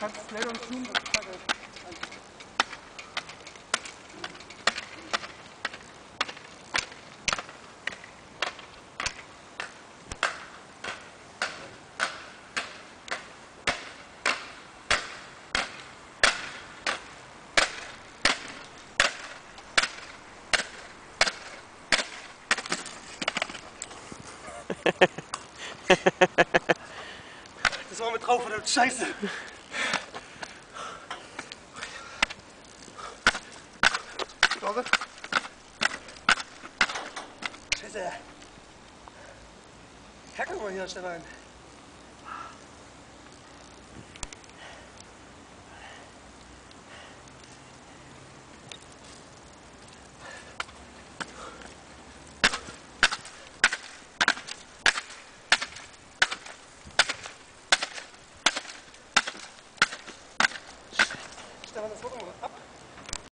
kannst schnell und ein- Das war mit drauf, verdammt Scheiße. 老子，锤子，还跟我要吃饭呢。下班的时候，我。